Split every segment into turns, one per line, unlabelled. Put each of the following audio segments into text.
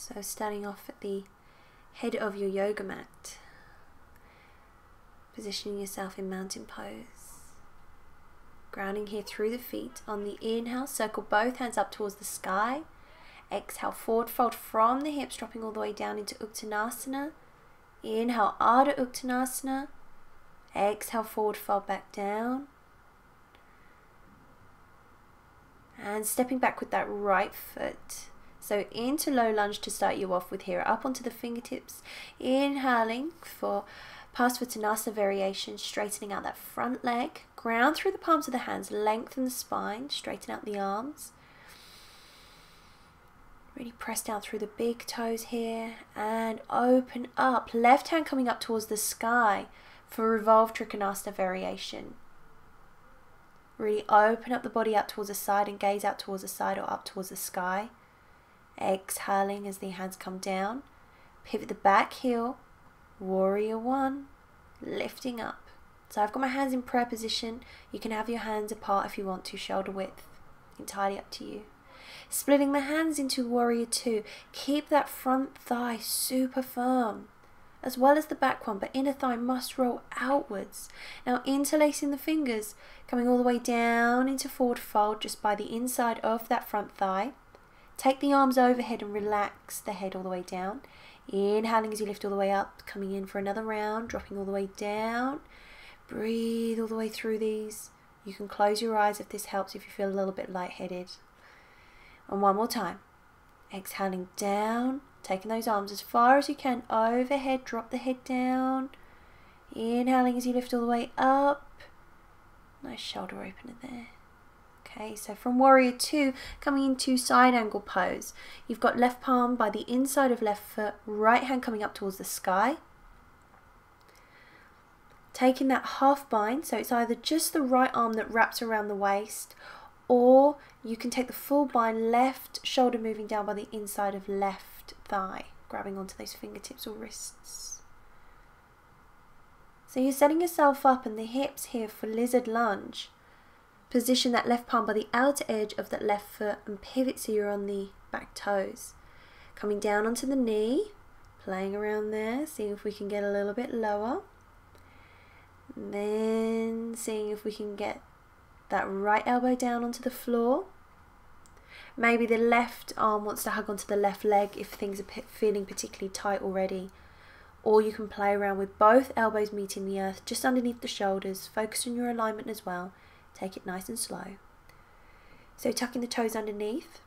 So starting off at the head of your yoga mat, positioning yourself in mountain pose. Grounding here through the feet. On the inhale, circle both hands up towards the sky. Exhale, forward fold from the hips, dropping all the way down into Uttanasana. Inhale, Ardha Uttanasana. Exhale, forward fold back down. And stepping back with that right foot. So into low lunge to start you off with here. Up onto the fingertips. Inhaling for Parsvottanasana variation, straightening out that front leg. Ground through the palms of the hands, lengthen the spine, straighten out the arms. Really press down through the big toes here and open up. Left hand coming up towards the sky for Revolve Trikonasana variation. Really open up the body out towards the side and gaze out towards the side or up towards the sky. Exhaling as the hands come down. Pivot the back heel. Warrior one. Lifting up. So I've got my hands in prayer position. You can have your hands apart if you want to, shoulder width. Entirely up to you. Splitting the hands into warrior two. Keep that front thigh super firm, as well as the back one, but inner thigh must roll outwards. Now interlacing the fingers, coming all the way down into forward fold just by the inside of that front thigh. Take the arms overhead and relax the head all the way down. Inhaling as you lift all the way up, coming in for another round, dropping all the way down. Breathe all the way through these. You can close your eyes if this helps if you feel a little bit lightheaded. And one more time. Exhaling down, taking those arms as far as you can overhead, drop the head down. Inhaling as you lift all the way up. Nice shoulder opener there. Okay, so from warrior two, coming into side angle pose. You've got left palm by the inside of left foot, right hand coming up towards the sky. Taking that half bind, so it's either just the right arm that wraps around the waist or you can take the full bind left shoulder moving down by the inside of left thigh, grabbing onto those fingertips or wrists. So you're setting yourself up and the hips here for lizard lunge. Position that left palm by the outer edge of that left foot and pivot so you're on the back toes. Coming down onto the knee, playing around there, seeing if we can get a little bit lower. And then seeing if we can get that right elbow down onto the floor. Maybe the left arm wants to hug onto the left leg if things are feeling particularly tight already. Or you can play around with both elbows meeting the earth just underneath the shoulders. Focus on your alignment as well. Take it nice and slow. So tucking the toes underneath,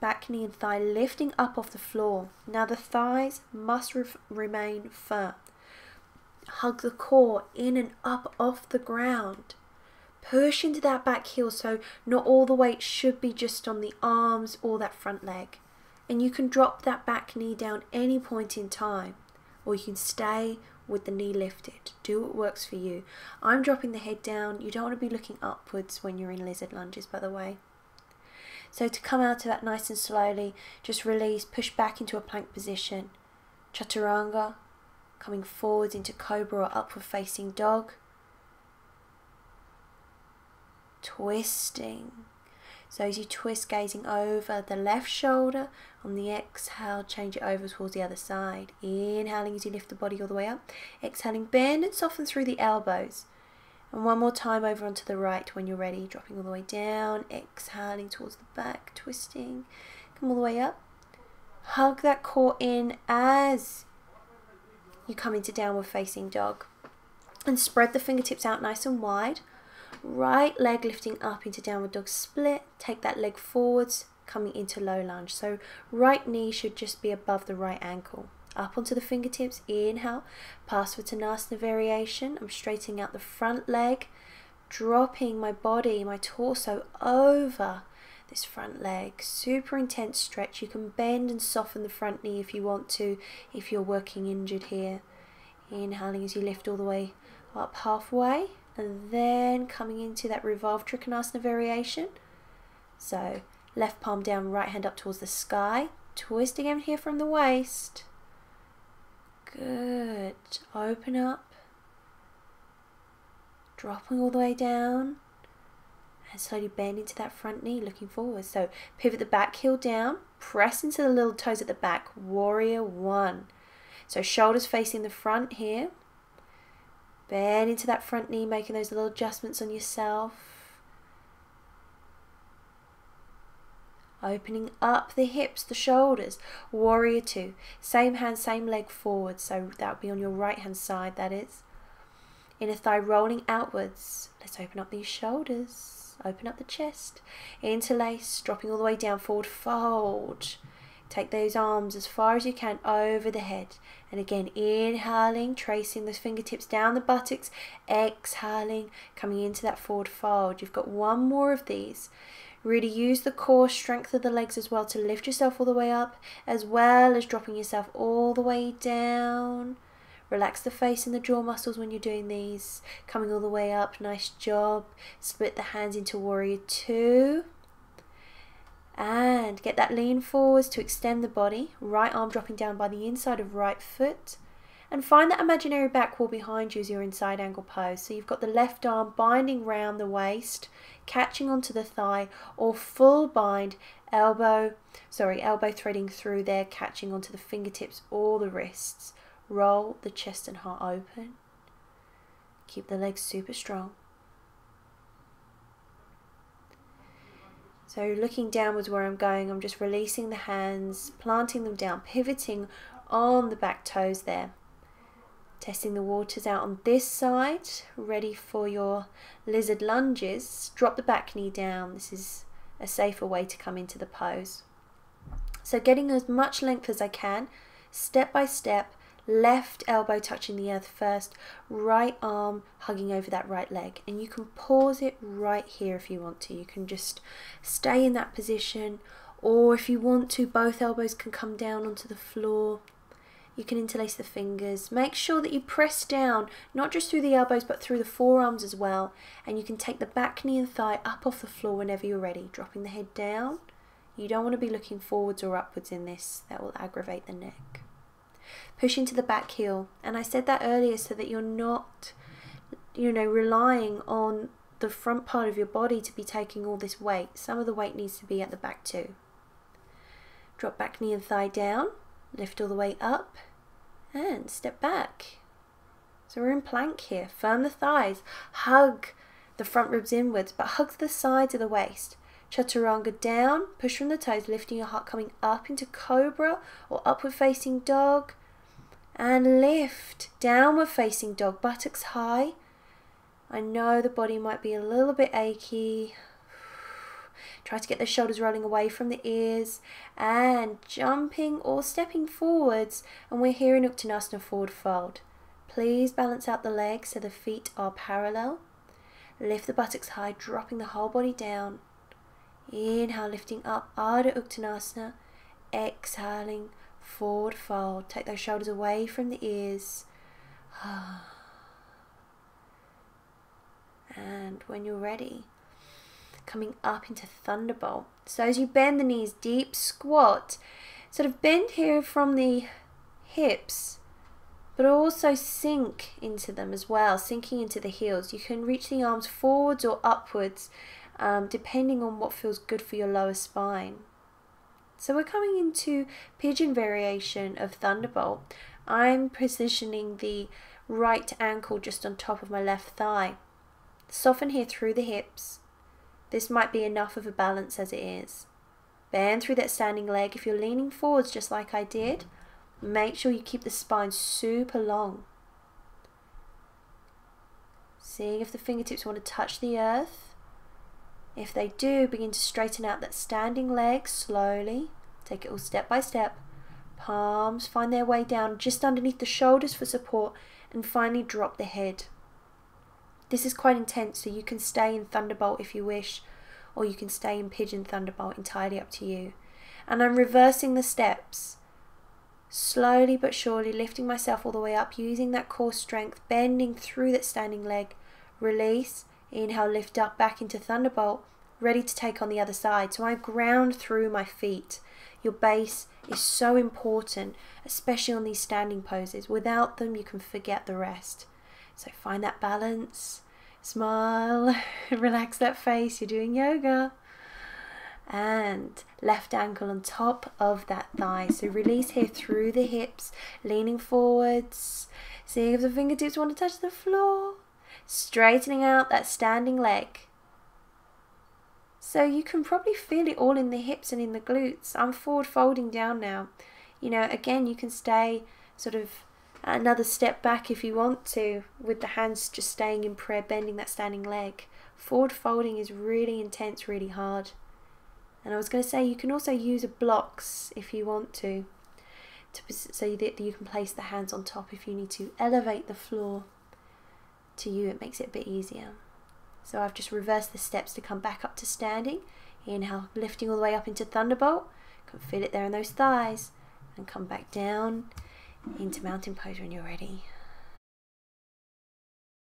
back knee and thigh lifting up off the floor. Now the thighs must re remain firm. Hug the core in and up off the ground. Push into that back heel so not all the weight should be just on the arms or that front leg. And you can drop that back knee down any point in time or you can stay with the knee lifted. Do what works for you. I'm dropping the head down. You don't want to be looking upwards when you're in lizard lunges, by the way. So to come out of that nice and slowly, just release, push back into a plank position. Chaturanga, coming forwards into cobra or upward facing dog. twisting. So as you twist, gazing over the left shoulder, on the exhale, change it over towards the other side. Inhaling as you lift the body all the way up. Exhaling, bend and soften through the elbows. And one more time over onto the right when you're ready, dropping all the way down, exhaling towards the back, twisting. Come all the way up. Hug that core in as you come into downward facing dog. And spread the fingertips out nice and wide. Right leg lifting up into downward dog split. Take that leg forwards, coming into low lunge. So right knee should just be above the right ankle. Up onto the fingertips, inhale, Pass for Parsvottanasana variation. I'm straightening out the front leg, dropping my body, my torso over this front leg. Super intense stretch. You can bend and soften the front knee if you want to, if you're working injured here. Inhaling as you lift all the way up halfway and then coming into that revolve trikonasana variation. So left palm down, right hand up towards the sky. Twist again here from the waist. Good. Open up. Dropping all the way down. And slowly bend into that front knee, looking forward. So pivot the back heel down, press into the little toes at the back, warrior one. So shoulders facing the front here. Bend into that front knee, making those little adjustments on yourself. Opening up the hips, the shoulders. Warrior two. Same hand, same leg forward. So that would be on your right hand side, that is. Inner thigh rolling outwards. Let's open up these shoulders. Open up the chest. Interlace, dropping all the way down, forward fold. Take those arms as far as you can over the head. And again, inhaling, tracing those fingertips down the buttocks. Exhaling, coming into that forward fold. You've got one more of these. Really use the core strength of the legs as well to lift yourself all the way up, as well as dropping yourself all the way down. Relax the face and the jaw muscles when you're doing these. Coming all the way up, nice job. Split the hands into warrior two. And get that lean forwards to extend the body. Right arm dropping down by the inside of right foot. And find that imaginary back wall behind you as your inside angle pose. So you've got the left arm binding round the waist catching onto the thigh or full bind elbow sorry elbow threading through there catching onto the fingertips or the wrists roll the chest and heart open keep the legs super strong so looking downwards where I'm going I'm just releasing the hands planting them down pivoting on the back toes there Testing the waters out on this side, ready for your lizard lunges. Drop the back knee down. This is a safer way to come into the pose. So getting as much length as I can, step by step, left elbow touching the earth first, right arm hugging over that right leg. And you can pause it right here if you want to. You can just stay in that position, or if you want to, both elbows can come down onto the floor. You can interlace the fingers. Make sure that you press down, not just through the elbows, but through the forearms as well. And you can take the back knee and thigh up off the floor whenever you're ready, dropping the head down. You don't want to be looking forwards or upwards in this, that will aggravate the neck. Push into the back heel. And I said that earlier so that you're not, you know, relying on the front part of your body to be taking all this weight. Some of the weight needs to be at the back too. Drop back knee and thigh down. Lift all the way up and step back. So we're in plank here. Firm the thighs. Hug the front ribs inwards, but hug the sides of the waist. Chaturanga down, push from the toes, lifting your heart coming up into cobra or upward facing dog. And lift, downward facing dog, buttocks high. I know the body might be a little bit achy. Try to get the shoulders rolling away from the ears and jumping or stepping forwards. And we're here in Uttanasana forward fold. Please balance out the legs so the feet are parallel. Lift the buttocks high, dropping the whole body down. Inhale, lifting up, Ardha Uttanasana. Exhaling, forward fold. Take those shoulders away from the ears. And when you're ready, coming up into thunderbolt. So as you bend the knees, deep squat, sort of bend here from the hips, but also sink into them as well, sinking into the heels. You can reach the arms forwards or upwards, um, depending on what feels good for your lower spine. So we're coming into pigeon variation of thunderbolt. I'm positioning the right ankle just on top of my left thigh. Soften here through the hips this might be enough of a balance as it is. Bend through that standing leg. If you're leaning forwards just like I did, make sure you keep the spine super long. Seeing if the fingertips want to touch the earth. If they do, begin to straighten out that standing leg slowly. Take it all step by step. Palms find their way down just underneath the shoulders for support and finally drop the head. This is quite intense, so you can stay in Thunderbolt if you wish, or you can stay in Pigeon Thunderbolt, entirely up to you. And I'm reversing the steps, slowly but surely lifting myself all the way up, using that core strength, bending through that standing leg. Release, inhale, lift up back into Thunderbolt, ready to take on the other side. So I ground through my feet. Your base is so important, especially on these standing poses. Without them, you can forget the rest. So find that balance. Smile, relax that face, you're doing yoga. And left ankle on top of that thigh. So release here through the hips, leaning forwards, seeing if the fingertips want to touch the floor. Straightening out that standing leg. So you can probably feel it all in the hips and in the glutes. I'm forward folding down now. You know, again, you can stay sort of another step back if you want to, with the hands just staying in prayer, bending that standing leg. Forward folding is really intense, really hard. And I was going to say you can also use a blocks if you want to, to so that you can place the hands on top if you need to elevate the floor. To you, it makes it a bit easier. So I've just reversed the steps to come back up to standing. Inhale, lifting all the way up into Thunderbolt. Can feel it there in those thighs. And come back down into mountain pose when you're ready.